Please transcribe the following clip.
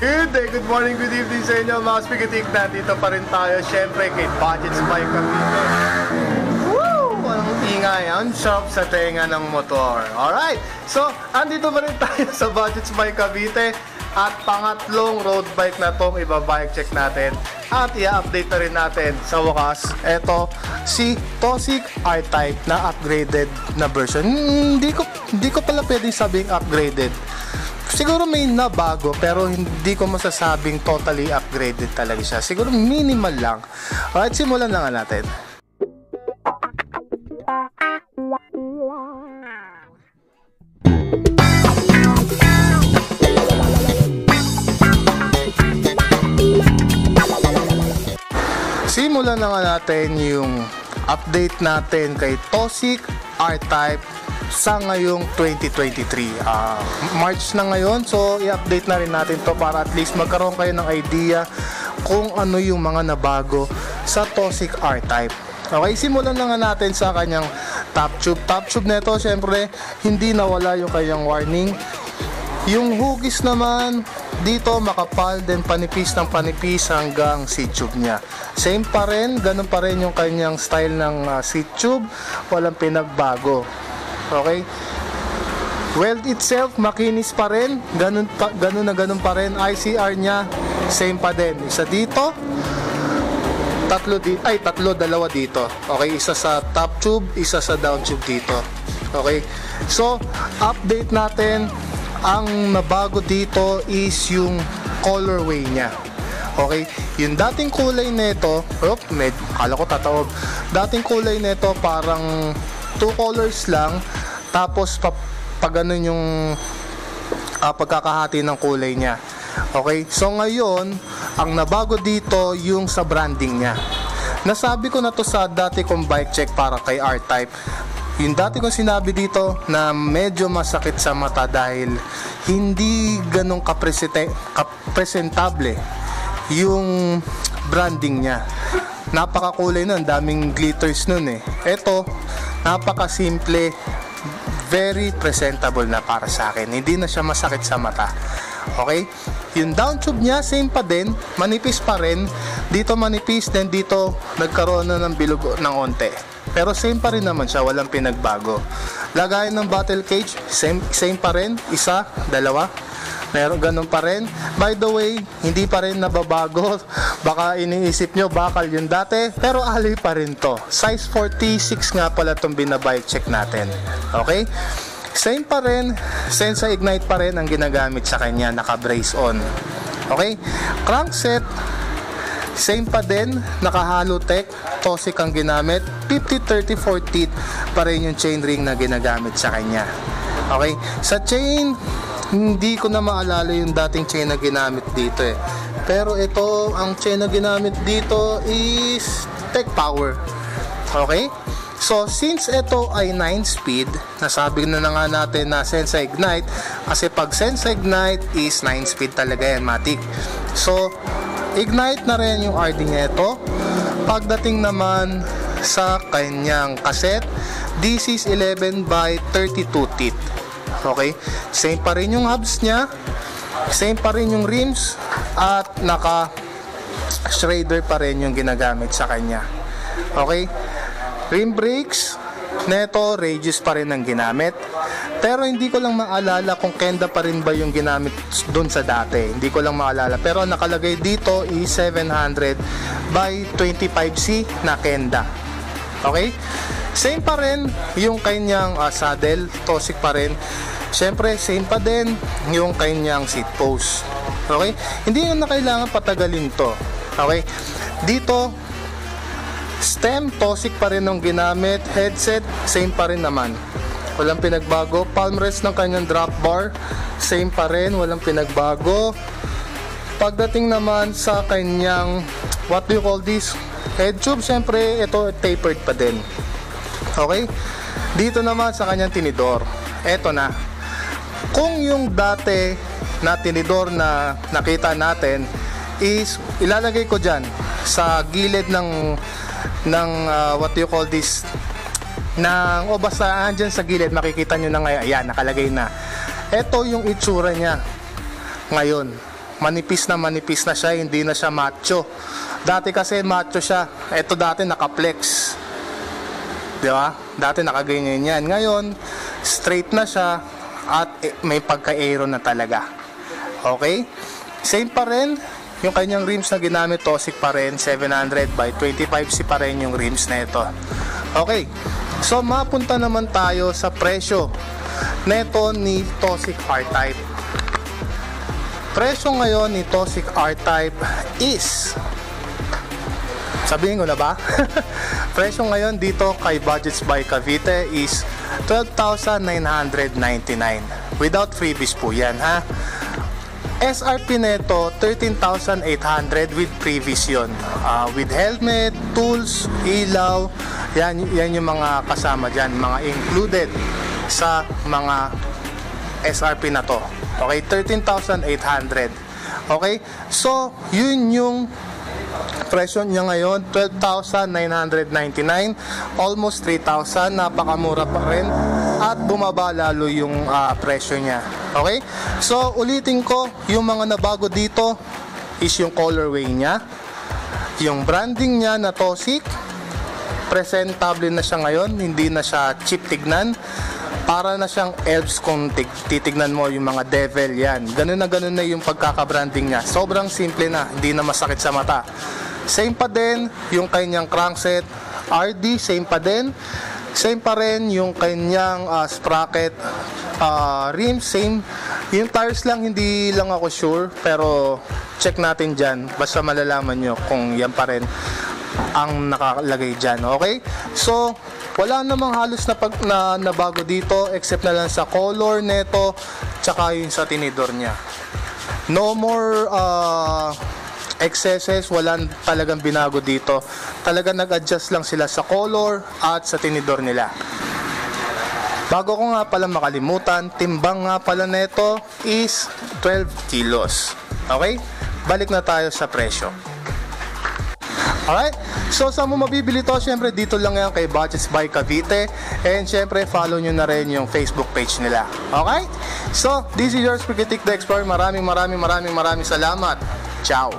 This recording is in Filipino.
Good day, good morning, good evening sa inyo mga spigatik. Nandito pa rin tayo, syempre, kay Budgets by Cavite. Woo! Anong ingay, ang sarap sa tenga ng motor. Alright, so, andito pa rin tayo sa Budgets by Cavite. At pangatlong road bike na tong ibabike check natin. At i-update na rin natin sa wakas. Ito, si Tosik R-Type na upgraded na version. Hmm, Hindi ko, hindi ko pala pwedeng sabing upgraded. Siguro may nabago pero hindi ko masasabing totally upgraded talaga siya. Siguro minimal lang. Alright, simulan na nga natin. Simulan na nga natin yung update natin kay Tosik R-Type sa ngayong 2023. Ah, March na ngayon, so i-update na rin natin to para at least magkaroon kayo ng idea kung ano yung mga nabago sa Tosik R-Type. Okay, simulan na nga natin sa kanyang top tube. Top tube nito, syempre, hindi nawala yung kanyang warning. Yung hugis naman, dito makapal din panipis ng panipis hanggang seat tube niya. Same pa rin, ganun pa rin yung kanyang style ng uh, seat tube, walang pinagbago. Okay? Weld itself, makinis pa rin, ganun, pa, ganun na ganun pa rin. ICR niya, same pa din. Isa dito, tatlo dito, ay tatlo, dalawa dito. Okay, isa sa top tube, isa sa down tube dito. Okay, so update natin, ang nabago dito is yung colorway niya. Okay, yung dating kulay nito, oh, med, kala ko tataob. Dating kulay nito parang two colors lang, tapos pa, pag ano yung ah, pagkakahati ng kulay niya. Okay, so ngayon, ang nabago dito yung sa branding niya. Nasabi ko na to sa dati kong bike check para kay R-Type. Yung dati kong sinabi dito na medyo masakit sa mata dahil hindi ganong kapresentable yung branding niya. Napakakulay nun, daming glitters nun eh. Ito, napakasimple, very presentable na para sa akin. Hindi na siya masakit sa mata. Okay? Yung down tube niya, same pa din. Manipis pa rin. Dito manipis, then dito nagkaroon na ng bilog ng onte. Pero same pa rin naman siya, walang pinagbago. Lagayan ng bottle cage, same, same pa rin. Isa, dalawa. Meron ganun pa rin. By the way, hindi pa rin nababago. Baka iniisip nyo, bakal yung dati. Pero alloy pa rin to. Size 46 nga pala itong binabike check natin. Okay? Same pa rin. Sensa Ignite pa rin ang ginagamit sa kanya. Naka-brace on. Okay? Crankset, same pa din. Naka-halo tech. Tosik ang ginamit. 50, 30, 40 pa rin yung chain ring na ginagamit sa kanya. Okay? Sa chain, hindi ko na maalala yung dating chain na ginamit dito eh. Pero ito, ang chain na ginamit dito is Tech Power. Okay? So, since ito ay 9 speed, nasabi na, na nga natin na Sensa Ignite, kasi pag Sensa Ignite is 9 speed talaga yan, Matic. So, Ignite na rin yung RD niya ito. Pagdating naman sa kanyang cassette, this is 11 by 32 teeth. Okay? Same pa rin yung hubs niya. Same pa rin yung rims. At naka shredder pa rin yung ginagamit sa kanya. Okay? Rim brakes. Neto, Regis pa rin ang ginamit. Pero hindi ko lang maalala kung Kenda pa rin ba yung ginamit doon sa dati. Hindi ko lang maalala. Pero nakalagay dito is 700 by 25C na Kenda. Okay? Same pa rin yung kanyang uh, saddle, Tosik pa rin. Siyempre, same pa din yung kanyang seat post. Okay? Hindi na kailangan patagalin to. Okay? Dito, stem, Tosik pa rin ang ginamit. Headset, same pa rin naman. Walang pinagbago. Palm rest ng kanyang drop bar, same pa rin. Walang pinagbago. Pagdating naman sa kanyang, what do you call this? Head tube, siyempre, ito tapered pa din. Okay? Dito naman sa kanyang tinidor. Eto na. Kung yung dati na tinidor na nakita natin is ilalagay ko dyan sa gilid ng ng uh, what you call this ng o basta andyan sa gilid makikita nyo na ngayon ayan nakalagay na ito yung itsura niya ngayon manipis na manipis na siya, hindi na siya macho. Dati kasi macho siya. Ito dati nakaplex. Di ba? Dati nakaganyan yan. Ngayon, straight na siya at eh, may pagka-aero na talaga. Okay? Same pa rin. Yung kanyang rims na ginamit, Tosik pa rin. 700 by 25C pa rin yung rims na ito. Okay. So, mapunta naman tayo sa presyo neto ni Tosik R-Type. Presyo ngayon ni Tosik R-Type is Sabihin ko na ba? Presyo ngayon dito kay Budgets by Cavite is 12,999 without freebies po yan ha. SRP neto 13,800 with previous yon. Ah, with helmet, tools, ilaw, yan, yan yung mga kasama dyan, mga included sa mga SRP na to. Okay, 13,800. Okay? So, yun yung presyo niya ngayon 12,999 almost 3,000 napakamura pa rin. At bumaba lalo yung ah, presyo niya. Okay? So ulitin ko yung mga nabago dito is yung colorway niya. Yung branding niya na Tosik presentable na siya ngayon. Hindi na siya cheap tignan. Para na siyang elves kung tig- titignan mo yung mga devil yan. Ganun na ganun na yung pagkakabranding niya. Sobrang simple na, hindi na masakit sa mata. Same pa din yung kanyang crankset RD, same pa din. Same pa rin yung kanyang ah, sprocket ah, rim, same. Yung tires lang, hindi lang ako sure, pero check natin dyan. Basta malalaman nyo kung yan pa rin ang nakalagay dyan. Okay? So, wala namang halos na, pag, na nabago dito except na lang sa color neto tsaka yung sa tinidor niya. No more uh, excesses, wala talagang binago dito. Talaga nag-adjust lang sila sa color at sa tinidor nila. Bago ko nga pala makalimutan, timbang nga pala neto is 12 kilos. Okay? Balik na tayo sa presyo. Alright? So, saan mo mabibili to? Siyempre, dito lang yan kay Budgets by Cavite. And siyempre, follow nyo na rin yung Facebook page nila. Okay? So, this is yours, Prikitik the Explorer. Maraming, maraming, maraming, maraming salamat. Ciao!